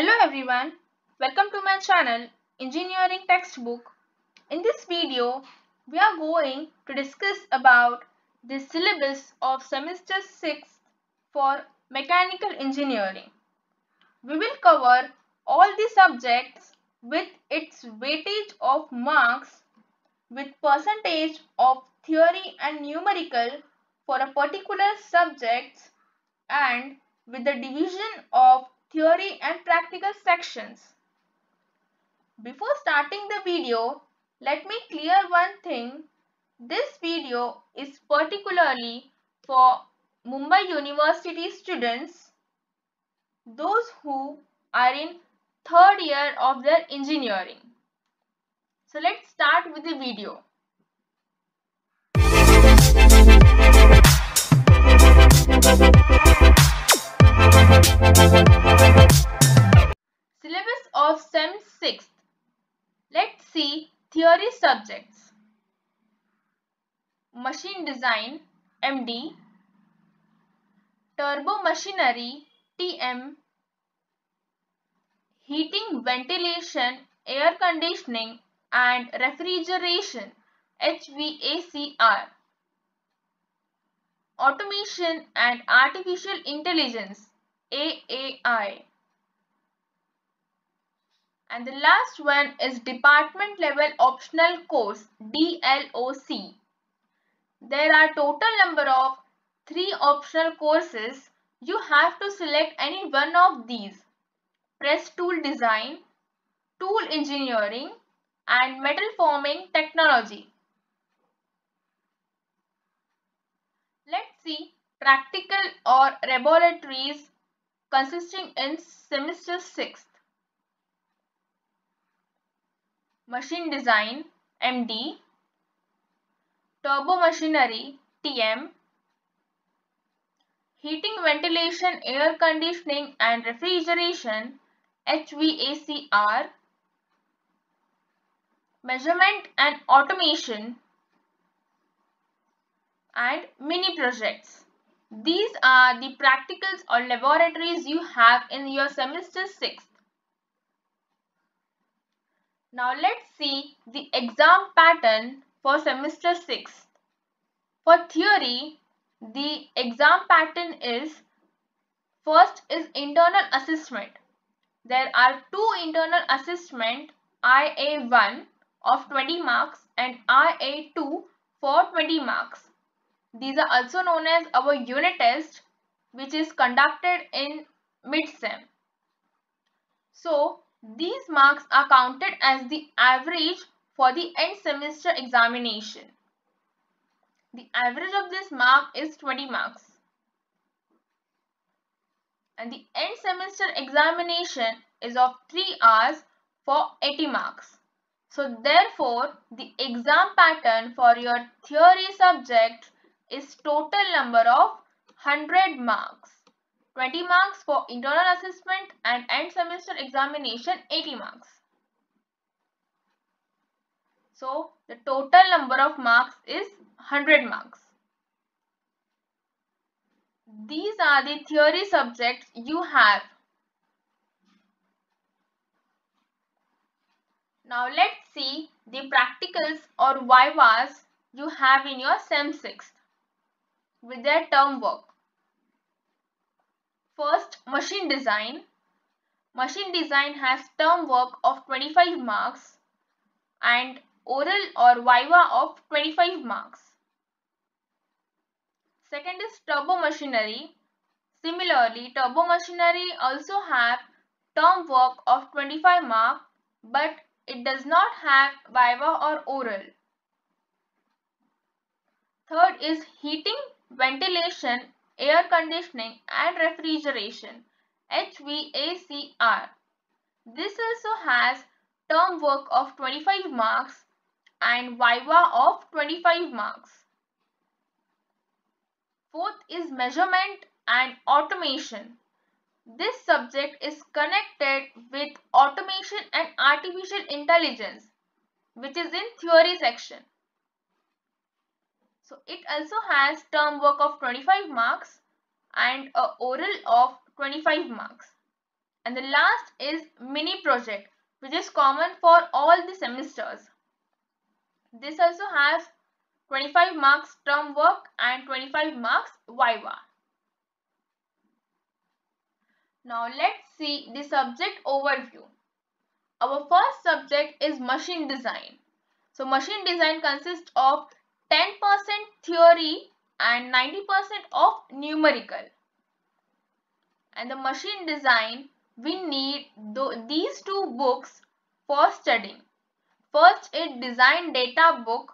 Hello everyone, welcome to my channel Engineering Textbook. In this video, we are going to discuss about the syllabus of semester 6 for mechanical engineering. We will cover all the subjects with its weightage of marks with percentage of theory and numerical for a particular subject and with the division of theory and practical sections. Before starting the video, let me clear one thing. This video is particularly for Mumbai University students, those who are in third year of their engineering. So let's start with the video. Theory subjects. Machine Design MD Turbo Machinery TM Heating, Ventilation, Air Conditioning and Refrigeration HVACR Automation and Artificial Intelligence AAI and the last one is department level optional course DLOC. There are total number of 3 optional courses. You have to select any one of these. Press tool design, tool engineering and metal forming technology. Let's see practical or laboratories consisting in semester 6th. Machine Design MD, Turbo Machinery TM, Heating, Ventilation, Air Conditioning and Refrigeration HVACR, Measurement and Automation and Mini Projects. These are the practicals or laboratories you have in your semester 6th. Now let's see the exam pattern for semester 6. For theory, the exam pattern is first is internal assessment. There are two internal assessment IA1 of 20 marks and IA2 for 20 marks. These are also known as our unit test which is conducted in mid-sem. So these marks are counted as the average for the end semester examination. The average of this mark is 20 marks. And the end semester examination is of 3 hours for 80 marks. So therefore, the exam pattern for your theory subject is total number of 100 marks. 20 marks for internal assessment and end semester examination 80 marks. So the total number of marks is 100 marks. These are the theory subjects you have. Now let's see the practicals or vivas you have in your SEM 6 with their term work. First, machine design. Machine design has term work of 25 marks and oral or viva of 25 marks. Second is turbo machinery. Similarly, turbo machinery also have term work of 25 marks but it does not have viva or oral. Third is heating, ventilation air conditioning and refrigeration HVACR. This also has term work of 25 marks and viva of 25 marks. Fourth is measurement and automation. This subject is connected with automation and artificial intelligence which is in theory section. So it also has term work of 25 marks and a oral of 25 marks. And the last is mini project which is common for all the semesters. This also has 25 marks term work and 25 marks Viva. Now let's see the subject overview. Our first subject is machine design. So machine design consists of 10% theory and 90% of numerical. And the machine design, we need these two books for studying. First is design data book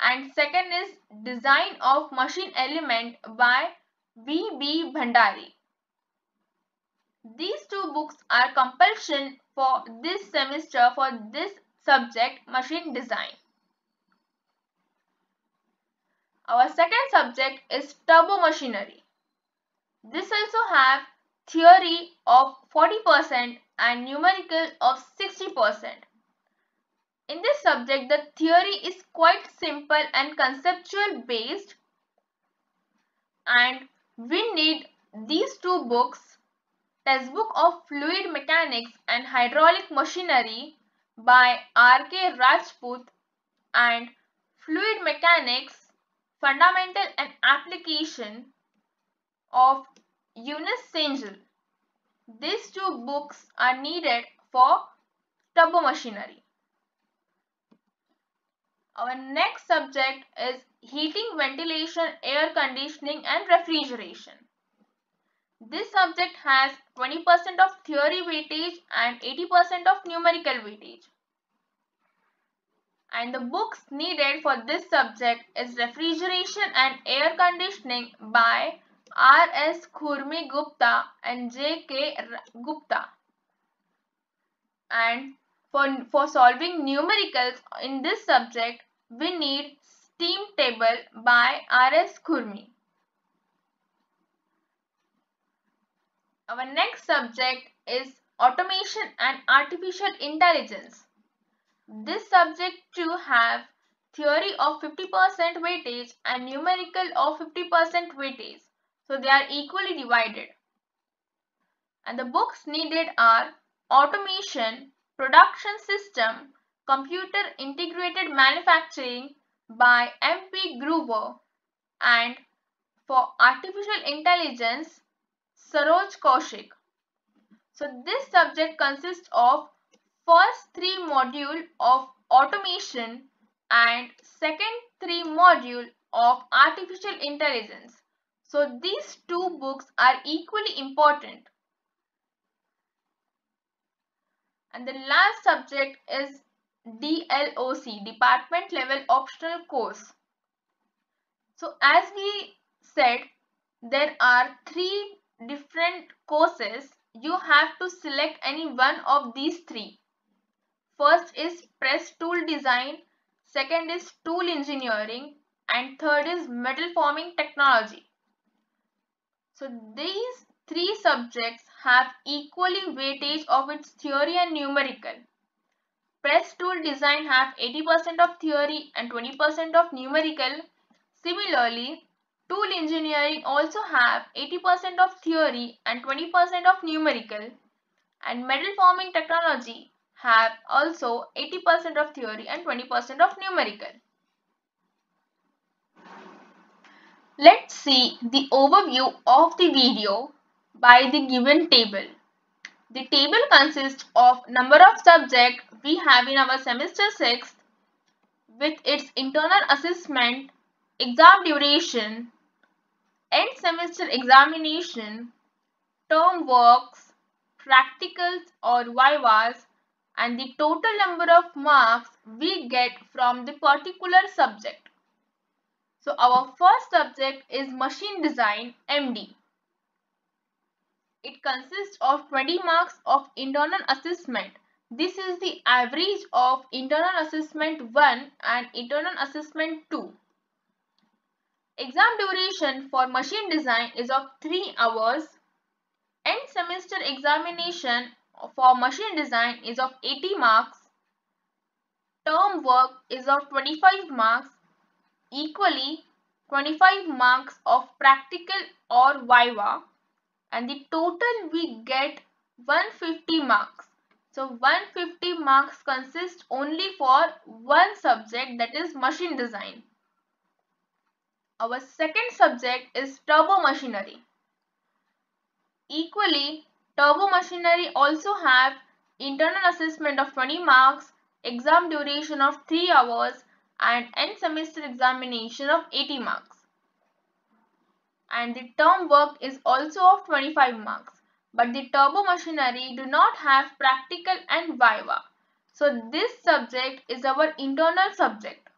and second is design of machine element by V.B. Bhandari. These two books are compulsion for this semester for this subject machine design. Our second subject is turbo machinery. This also have theory of 40% and numerical of 60%. In this subject, the theory is quite simple and conceptual based and we need these two books, Textbook of Fluid Mechanics and Hydraulic Machinery by R.K. Rajput and Fluid Mechanics Fundamental and Application of Yunus Cengel. These two books are needed for turbo machinery. Our next subject is heating, ventilation, air conditioning and refrigeration. This subject has 20% of theory weightage and 80% of numerical weightage and the books needed for this subject is Refrigeration and Air Conditioning by R. S. Khurmi Gupta and J. K. Gupta. And for, for solving numericals in this subject, we need Steam Table by R. S. Khurmi. Our next subject is Automation and Artificial Intelligence. This subject too have theory of 50% weightage and numerical of 50% weightage. So they are equally divided. And the books needed are Automation, Production System, Computer Integrated Manufacturing by M.P. Groover and for Artificial Intelligence, Saroj Kaushik. So this subject consists of first three module of automation and second three module of artificial intelligence. So these two books are equally important. And the last subject is DLOC, Department Level Optional Course. So as we said, there are three different courses. You have to select any one of these three. First is press tool design, second is tool engineering and third is metal forming technology. So these three subjects have equally weightage of its theory and numerical. Press tool design have 80% of theory and 20% of numerical. Similarly, tool engineering also have 80% of theory and 20% of numerical. And metal forming technology have also 80% of theory and 20% of numerical. Let's see the overview of the video by the given table. The table consists of number of subjects we have in our semester 6 with its internal assessment, exam duration, end semester examination, term works, practicals or vivas, and the total number of marks we get from the particular subject. So our first subject is machine design MD. It consists of 20 marks of internal assessment. This is the average of internal assessment 1 and internal assessment 2. Exam duration for machine design is of 3 hours. End semester examination for machine design is of 80 marks. Term work is of 25 marks. Equally 25 marks of practical or viva and the total we get 150 marks. So 150 marks consist only for one subject that is machine design. Our second subject is turbo machinery. Equally, turbo machinery also have internal assessment of 20 marks, exam duration of 3 hours and end semester examination of 80 marks. And the term work is also of 25 marks. But the turbo machinery do not have practical and viva. So this subject is our internal subject.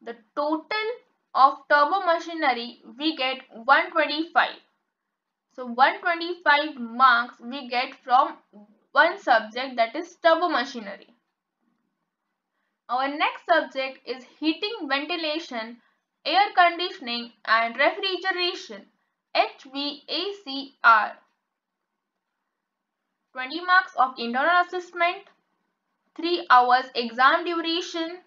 The total of turbo machinery we get 125. So 125 marks we get from one subject that is turbo machinery. Our next subject is heating, ventilation, air conditioning and refrigeration HVACR. 20 marks of internal assessment, 3 hours exam duration,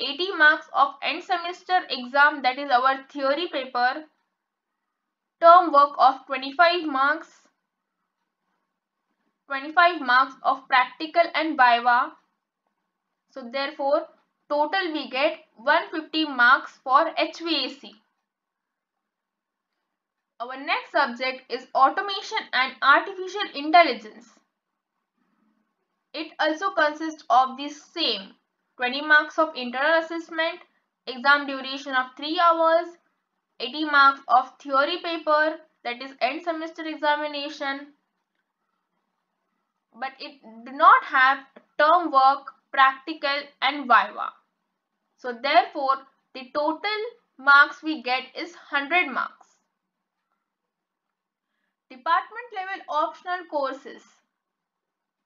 80 marks of end semester exam that is our theory paper, term work of 25 marks, 25 marks of practical and viva. So therefore total we get 150 marks for HVAC. Our next subject is automation and artificial intelligence. It also consists of the same 20 marks of internal assessment, exam duration of 3 hours, 80 marks of theory paper that is end semester examination but it do not have term work, practical and viva. So therefore the total marks we get is 100 marks. Department level optional courses.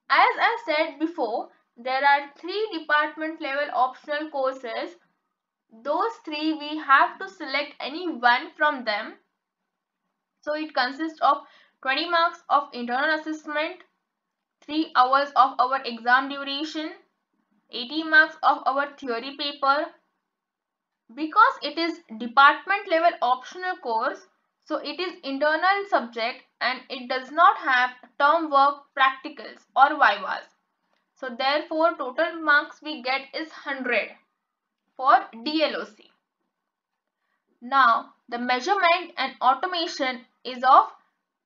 As I said before, there are three department level optional courses. Those three we have to select any one from them. So it consists of 20 marks of internal assessment, 3 hours of our exam duration, 80 marks of our theory paper. Because it is department level optional course, so it is internal subject and it does not have term work practicals or vivas. So therefore total marks we get is 100 for DLOC. Now the measurement and automation is of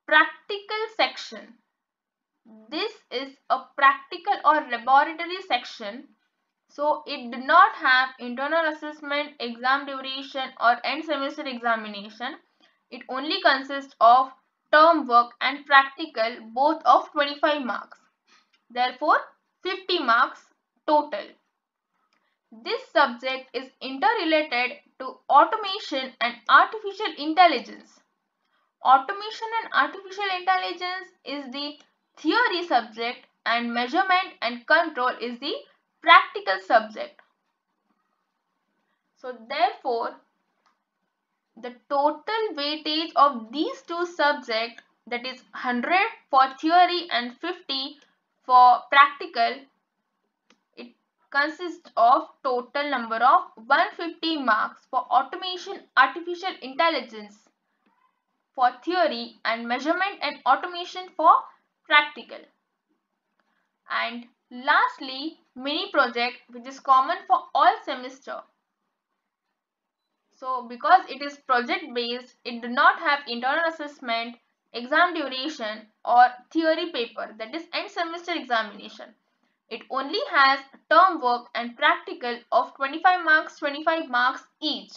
practical section. This is a practical or laboratory section. So it did not have internal assessment, exam duration or end semester examination it only consists of term work and practical both of 25 marks. Therefore, 50 marks total. This subject is interrelated to automation and artificial intelligence. Automation and artificial intelligence is the theory subject and measurement and control is the practical subject. So therefore, the total weightage of these two subjects that is 100 for theory and 50 for practical consists of total number of 150 marks for automation artificial intelligence for theory and measurement and automation for practical and lastly mini project which is common for all semester so because it is project based, it do not have internal assessment, exam duration or theory paper that is end semester examination. It only has term work and practical of 25 marks, 25 marks each.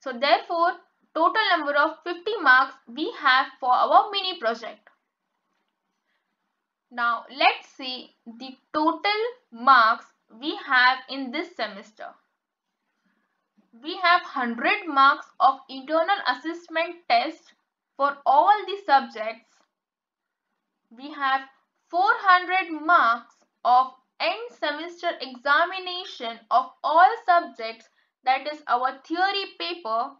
So therefore, total number of 50 marks we have for our mini project. Now let's see the total marks we have in this semester we have 100 marks of internal assessment test for all the subjects. We have 400 marks of end semester examination of all subjects that is our theory paper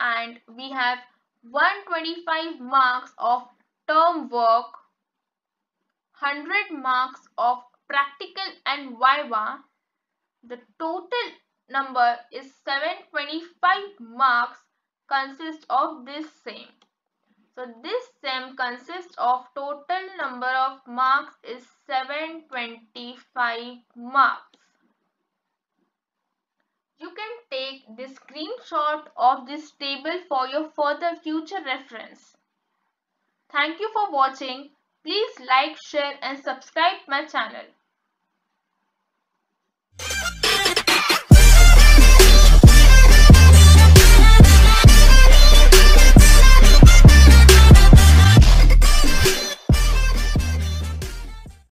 and we have 125 marks of term work 100 marks of practical and viva the total number is 725 marks consists of this same. So this SEM consists of total number of marks is 725 marks. You can take the screenshot of this table for your further future reference. Thank you for watching. Please like, share and subscribe my channel.